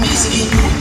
Music.